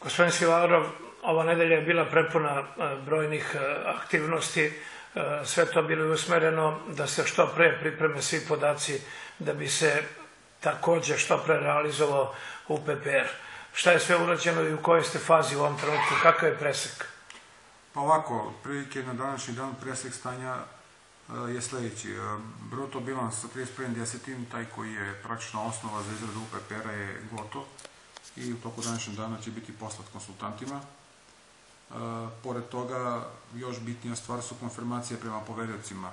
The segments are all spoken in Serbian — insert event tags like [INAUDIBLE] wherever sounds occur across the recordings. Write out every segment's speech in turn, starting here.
Gospodin Silarov, ova nedelja je bila prepuna brojnih aktivnosti, sve to bilo usmereno da se što pre pripreme svi podaci da bi se takođe što pre realizovao UPPR. Šta je sve urađeno i u kojoj ste fazi u ovom trenutku? Kakav je presek? Pa ovako, prilike na današnji dan presek stanja je sledeći. Bruto bilans sa 31.10. taj koji je praktično osnova za izradu UPPR-a je gotov i u toku današnjeg dana će biti poslat konsultantima. Pored toga, još bitnija stvar su konfirmacije prema poveriocima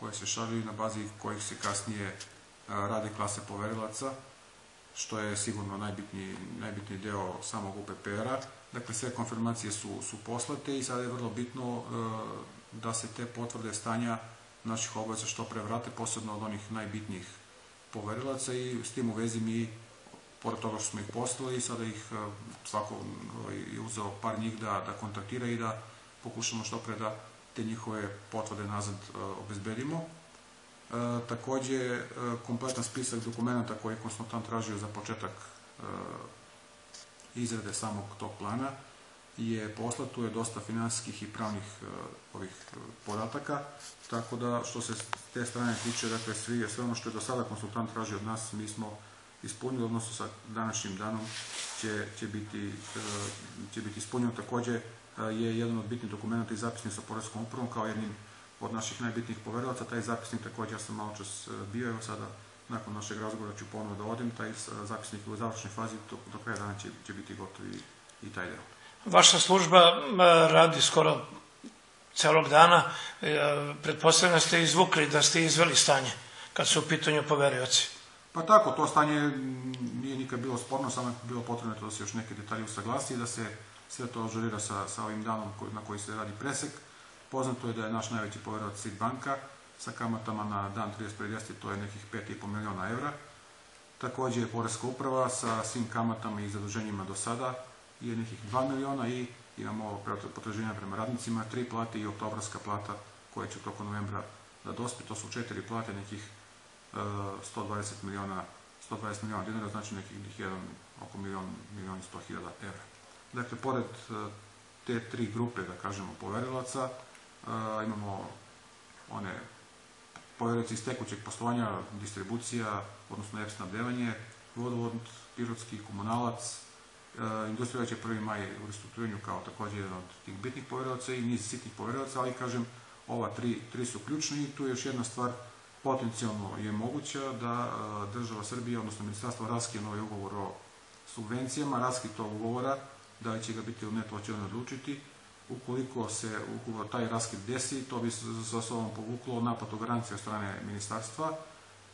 koje se šaljuju na bazi kojih se kasnije rade klase poverilaca, što je sigurno najbitniji, najbitniji deo samog UPPR-a. Dakle, sve konfirmacije su, su poslate i sada je vrlo bitno da se te potvrde stanja naših obaveza što pre vrate, posebno od onih najbitnijih poverilaca i s tim u vezi mi, pored toga što smo ih poslali, sada ih svako ovaj, je uzeo par njih da, da kontaktira i da pokušamo što pre da te njihove potvrde nazad obezbedimo. E, takođe, e, kompletan spisak dokumenta koji je konsultant tražio za početak e, izrade samog tog plana je poslat, tu je dosta finansijskih i pravnih ovih podataka, tako da što se te strane tiče, dakle svi, sve ono što je do sada konsultant tražio od nas, mi smo ispunili, odnosno sa današnjim danom će, će, biti, će biti ispunjeno. Takođe je jedan od bitnih dokumenta i zapisnik sa Poredskom upravom kao jednim od naših najbitnijih poverilaca. Taj zapisnik takođe ja sam malo čas e, bio, evo sada nakon našeg razgovora ću ponovo da odim, taj e, zapisnik u završnoj fazi, do, do kraja dana će, će biti gotov i, taj deo. Vaša služba radi skoro celog dana, e, pretpostavljam da ste izvukli, da ste izveli stanje kad su u pitanju poverioci. Pa tako, to stanje nije nikad bilo sporno, samo je bilo potrebno da se još neke detalje usaglasi i da se sve to ažurira sa, sa ovim danom na koji se radi presek. Poznato je da je naš najveći poverilac Sid banka sa kamatama na dan 31.10. to je nekih 5,5 miliona evra. Takođe je Poreska uprava sa svim kamatama i zaduženjima do sada je nekih 2 miliona i imamo potraženja prema radnicima, tri plate i oktobarska plata koja će toko novembra da dospe. To su četiri plate nekih 120 miliona 120 miliona dinara, znači nekih jedan, oko milion, milion 100 hiljada evra. Dakle, pored te tri grupe, da kažemo, poverilaca, imamo one poverilaci iz tekućeg poslovanja, distribucija, odnosno EPS snabdevanje, vodovod, pirotski, komunalac, industrija će 1. maj u restrukturiranju kao takođe jedan od tih bitnih poverilaca i niz sitnih poverilaca, ali kažem, ova tri, tri su ključni i tu je još jedna stvar, potencijalno je moguća da država Srbija, odnosno ministarstvo raskije novi ugovor o subvencijama, raski tog ugovora, da li će ga biti ili ne, to će on odlučiti, ukoliko se ukoliko taj raskid desi, to bi za sobom povuklo naplatu garancije od strane ministarstva,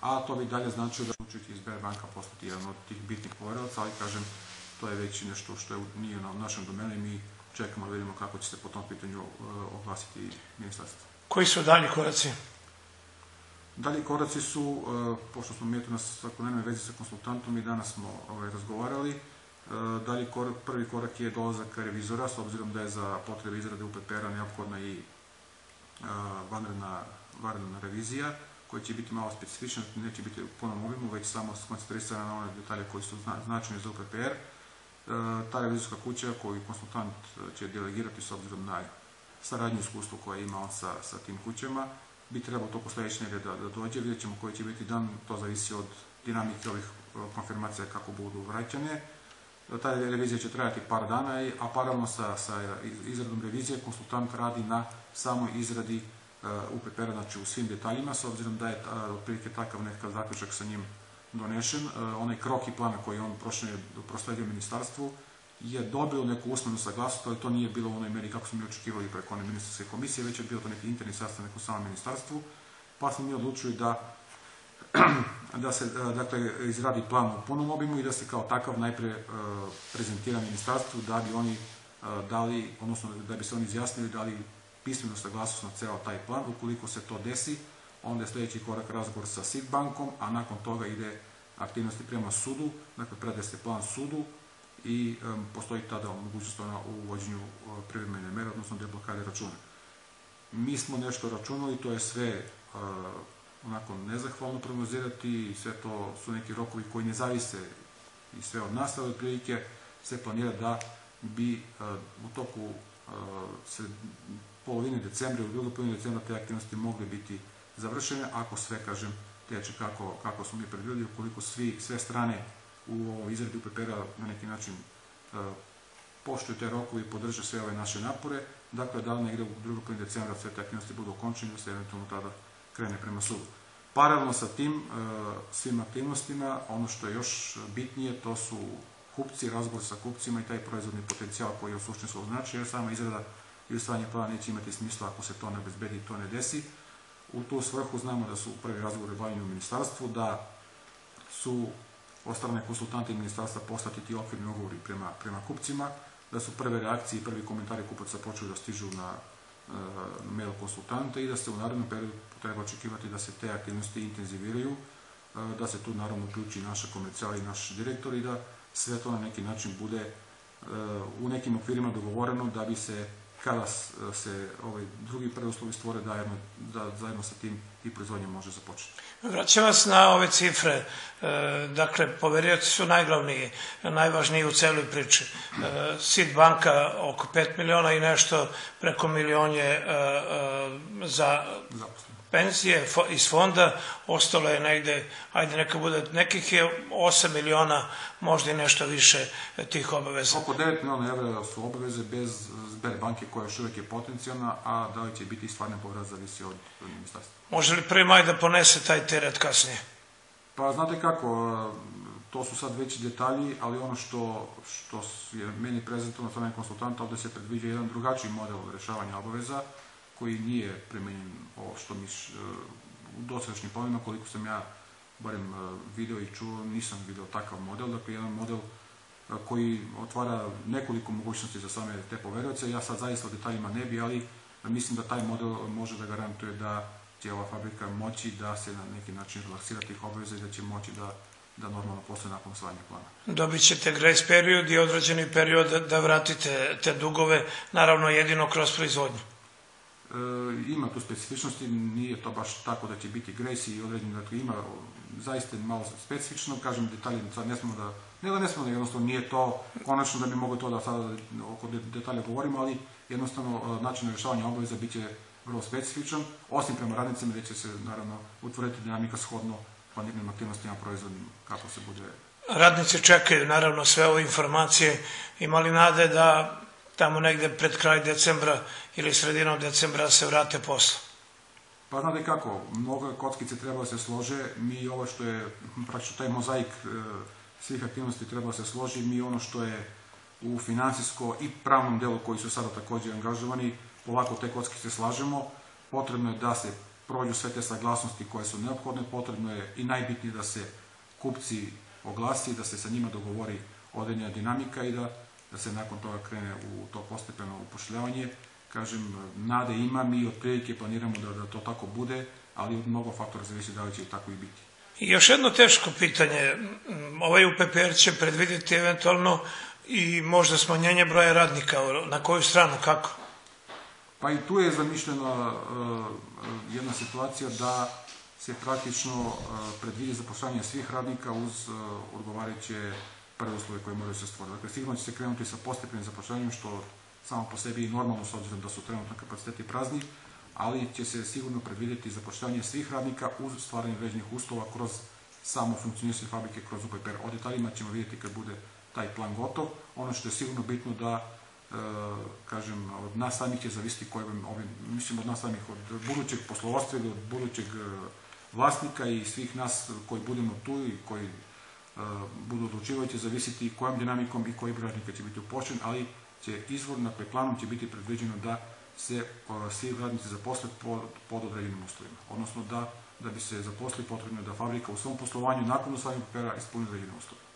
a to bi dalje značilo da učiti iz banka postati jedan od tih bitnih poverilaca, ali kažem, to je već nešto što je, nije na našem domenu i mi čekamo da vidimo kako će se po tom pitanju uh, oglasiti ministarstvo. Koji su dalji koraci? Dalji koraci su, uh, pošto smo mi tu na svakodnevnoj vezi sa konsultantom i danas smo ovaj, razgovarali, E, dalji korak, prvi korak je dolazak revizora, s obzirom da je za potrebe izrade UPPR-a neophodna i e, vanredna, vanredna revizija, koja će biti malo specifična, neće biti u punom obimu, već samo skoncentrisana na one detalje koji su značajni za UPPR. E, ta revizorska kuća koju konsultant će delegirati s obzirom na saradnju iskustvo koje ima on sa, sa tim kućama, bi trebalo toko sledeće nedelje da, da dođe, vidjet ćemo koji će biti dan, to zavisi od dinamike ovih konfirmacija kako budu vraćane ta revizija će trajati par dana, a paralelno sa, sa izradom revizije konsultant radi na samoj izradi uh, UPPR-a, znači u svim detaljima, s obzirom da je otprilike takav nekakav zaključak sa njim donešen. Uh, onaj krok i plan koji on prosledio ministarstvu je dobio neku usmenu saglasnost, ali to nije bilo u onoj meri kako smo mi očekivali preko one ministarske komisije, već je bilo to neki interni sastanak u samom ministarstvu, pa smo mi odlučili da [CLEARS THROAT] da se e, dakle, izradi plan u punom obimu i da se kao takav najpre e, prezentira ministarstvu da bi oni e, dali, odnosno da bi se oni izjasnili da li pismeno saglasnost na ceo taj plan. Ukoliko se to desi, onda je sledeći korak razgovor sa SIG bankom, a nakon toga ide aktivnosti prema sudu, dakle predaje se plan sudu i um, postoji tada mogućnost ona u uvođenju uh, privremene mere, odnosno deblokade računa. Mi smo nešto računali, to je sve uh, onako nezahvalno prognozirati sve to su neki rokovi koji ne zavise i sve od nas, ali otprilike se planira da bi u toku se polovine decembra ili drugoj polovine decembra te aktivnosti mogle biti završene, ako sve, kažem, teče kako, kako smo mi predvidjeli, ukoliko svi, sve strane u izradi UPPR-a na neki način poštuju te rokovi i podrže sve ove naše napore, dakle da li negdje u drugoj polovini decembra sve te aktivnosti budu okončene, se eventualno tada krene prema sudu. Paralelno sa tim e, svim aktivnostima, ono što je još bitnije, to su kupci, razgovor sa kupcima i taj proizvodni potencijal koji je u suštinskog znači, jer sama izrada i usvajanje plana neće imati smisla ako se to ne bezbedi i to ne desi. U tu svrhu znamo da su prvi razgovori obavljeni u ministarstvu, da su od strane konsultanti ministarstva poslati ti okvirni ugovori prema, prema kupcima, da su prve reakcije i prvi komentari kupaca počeli da stižu na e, mail konsultante i da se u narednom periodu treba očekivati da se te aktivnosti intenziviraju, e, da se tu naravno uključi naša komercijala i naš direktor i da sve to na neki način bude e, u nekim okvirima dogovoreno da bi se kada se ovaj drugi preduslovi stvore da, da zajedno sa tim i proizvodnja može započeti. Vraćam vas na ove cifre. E, dakle, poverioci su najglavniji, najvažniji u celoj priči. E, SID banka oko 5 miliona i nešto, preko milionje e, za penzije iz fonda, ostalo je negde, ajde neka bude, nekih je 8 miliona, možda i nešto više tih obaveza. Oko 9 miliona evra su obaveze bez Sber banke koja još uvijek je potencijalna, a da li će biti stvarni povrat zavisi od ministarstva. Može li prvi maj da ponese taj teret kasnije? Pa znate kako, to su sad veći detalji, ali ono što, što je meni prezentovano strane konsultanta, ovdje se predviđa jedan drugačiji model rješavanja obaveza, koji nije premenjen ovo što mi u dosadašnjim planovima, koliko sam ja barem video i čuo, nisam video takav model, dakle jedan model koji otvara nekoliko mogućnosti za same te poverioce. Ja sad zaista o detaljima ne bi, ali mislim da taj model može da garantuje da će ova fabrika moći da se na neki način relaksira tih obaveza i da će moći da da normalno postoje nakon svanja plana. Dobit ćete grace period i određeni period da vratite te dugove, naravno jedino kroz proizvodnju. E, ima tu specifičnosti, nije to baš tako da će biti grace i određeni, dakle ima zaista malo specifično, kažem detalje, sad ne smemo da, ne da ne smemo da jednostavno nije to konačno da bi mogli to da sada oko detalja govorimo, ali jednostavno e, način rješavanja obaveza bit će vrlo specifičan, osim prema radnicima gdje će se naravno utvrditi dinamika shodno planiranim aktivnostima proizvodnim kako se bude Radnici čekaju naravno sve ove informacije, imali nade da tamo negdje pred kraj decembra ili sredinom decembra se vrate posla? Pa znate kako, mnogo kockice treba se slože, mi ovo što je praktično taj mozaik e, svih aktivnosti treba se složi, mi ono što je u financijsko i pravnom delu koji su sada također angažovani, polako te kockice slažemo, potrebno je da se prođu sve te saglasnosti koje su neophodne, potrebno je i najbitnije da se kupci oglasi, da se sa njima dogovori određena dinamika i da da se nakon toga krene u to postepeno upošljavanje. Kažem, nade ima, mi otprilike planiramo da, da to tako bude, ali od mnogo faktora zavisi da li će tako i biti. I još jedno teško pitanje. Ovaj UPPR će predvidjeti eventualno i možda smanjenje broja radnika. Na koju stranu, kako? Pa i tu je zamišljena uh, jedna situacija da se praktično uh, predvidi zapošljanje svih radnika uz uh, odgovarajuće prve uslove koje moraju se stvoriti. Dakle, sigurno će se krenuti sa postepenim zapošljavanjem, što samo po sebi i normalno s obzirom da su trenutno kapaciteti prazni, ali će se sigurno predvidjeti zapošljavanje svih radnika uz stvaranje određenih uslova kroz samo funkcionisanje fabrike, kroz UPPR. O detaljima ćemo vidjeti kad bude taj plan gotov. Ono što je sigurno bitno da e, kažem, od nas samih će zavisiti kojim, ovim, mislim od nas samih, od budućeg poslovodstva ili od budućeg e, vlasnika i svih nas koji budemo tu i koji budu odlučivajući zavisiti kojom dinamikom i koji broj će biti upošten, ali će izvor, dakle planom će biti predviđeno da se svi radnici zaposle pod, određenim uslovima. Odnosno da, da bi se zaposli potrebno da fabrika u svom poslovanju nakon usvajanja papera ispuni određene uslove.